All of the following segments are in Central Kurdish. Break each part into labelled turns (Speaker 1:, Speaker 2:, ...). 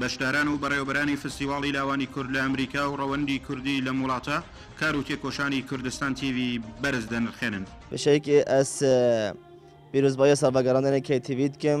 Speaker 1: بەشداران و بەڕێوبەرانی فستیواڵی لاوانی کورد لە ئەمریکا و ڕەوەندی کوردی لەم وڵاتە کار و تێکۆشانی کوردستان تیV بەرز دەنرخێنن
Speaker 2: بشەیەکی ئەس پیرۆزبایی ساڵبەگەڕاندنی کەی تیویتکم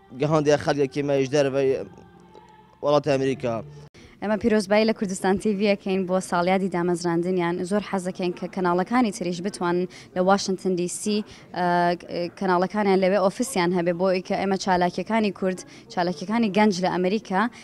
Speaker 2: گهاندێ خەلکە کێمایش دەرڤەی وڵات ئەمریکا.
Speaker 3: ئێمە پیرۆزبایی لە کوردستان تیڤی یەکەین بۆ ساڵیادی دامەزراندنیان زۆر حەز دەکەین کە کەناڵەکانی تریش بتوانن لە واشنتن دی سی کەناڵەکانیان لەوێ ئۆفیسیان هەبێ بۆ ئیکە ئێمە چالاکیەکانی کورد چالاکیەکانی گەنج لە ئەمریکا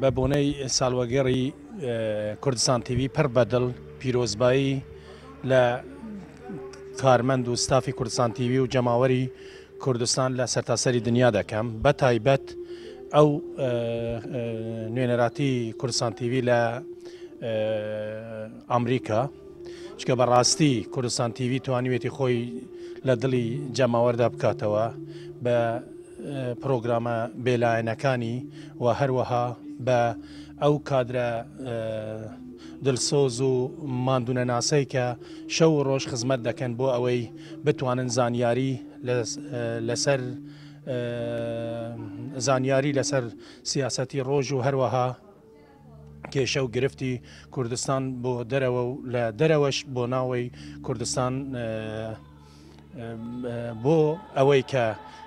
Speaker 3: بە
Speaker 4: بۆنەی ساڵوەگەڕی کوردستان تیوی پڕ بەدڵ پیرۆزبایی لە کارمەند و ستافی کوردستان تیوی و جەماوەری کوردستان لە سەرتاسەری دنیا دەکەم بە تایبەت ئەو نوێنەراتی کوردستان تیوی لە ئەمریکا چکە بەڕاستی کوردستان تیV توانیوێتی خۆی لە دڵی جەماوەردا بکاتەوە بە پرۆگرامە بێلایەنەکانی و هەروەها بە ئەو کادرە دلسۆز و مادونەناسەی کە شەو و ڕۆژ خزمەت دەکەن بۆ ئەوەی بتوانن زانیاری لەسەر زانیاری لەسەر سیاسەتی ڕۆژ و هەروەها کێشە و گرفتی کوردستان بۆ دەرەوە و لە دەرەوەش بۆ ناوەی کوردستان بۆ ئەوەی کە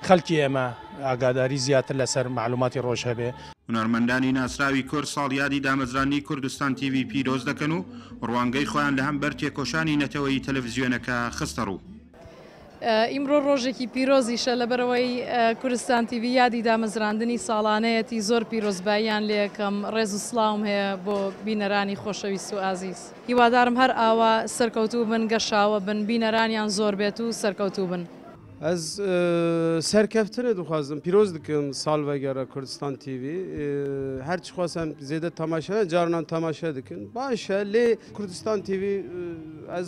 Speaker 4: خەلکی ئێمە ئاگاداری زیاتر لەسەر مەعلوماتی ڕۆژ هەبێ.
Speaker 1: هونەرمەندانی ناسراوی کورد ساڵ یادی دامەزراندنی کوردستان تیڤی پیرۆز دەکەن و ڕوانگەی خۆیان لە هەمبەر تێکۆشانی نەتەوەیی تەلەفزیۆنەکە خستەڕوو.
Speaker 5: ئیمڕۆ ڕۆژێکی پیرۆزیشە لەبەرئەوەی کوردستان تیڤی یادی دامەزراندنی ساڵانەیەتی زۆر پیرۆزباییان لێکەم ڕێز و سڵاوم هەیە بۆ بینەرانی خۆشەویست و ئازیز هیوادارم هەر ئاوا سەرکەوتوو بن گەشاوە بن بینەرانیان زۆر بێت و سەرکەوتوو بن.
Speaker 6: ئەز سەرکەفتنە دخوازم پیرۆز دکم ساڵ ڤەگەڕە کوردستان تیڤی هەر چ خوەسەن زێدە تەماشە جارنان تەماشە
Speaker 7: دکن باشە لێ کوردستان تیڤی ئەز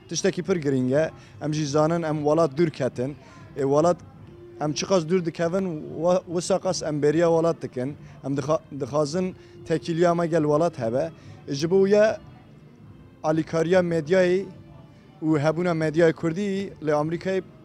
Speaker 7: تشتکی پر گرینگە ئەم ژی زانن ئەم وەلات دور کەتن ئێ وەلات ئەم چ قەس دور دکەون وە وسا قەس ئەم بێریا وەلات دکن ئەم دخازن تەکیلیا مە گەل وەلات هەبە ژ بو یە ئالیکاریا مێدیای و هەبونە مێدیای کوردی لە ئەمریکای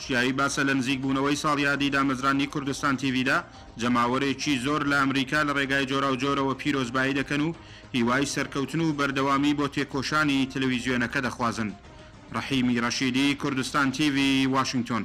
Speaker 1: چیایی باسە لە نزیک بوونەوەی ساڵیادی دامەزراندنی کوردستان تیڤیدا، جەماوەرێکی زۆر لە ئەمریکا لە ڕێگای جۆراوجۆرەوە پیرۆزبایی دەکەن و هیوای سەرکەوتن و بەردەوامی بۆ تێکۆشانی تلویزیۆنەکە دەخوازن. ڕەحیمی ڕەشیدی، کوردستان تیڤی، واشنگتۆن.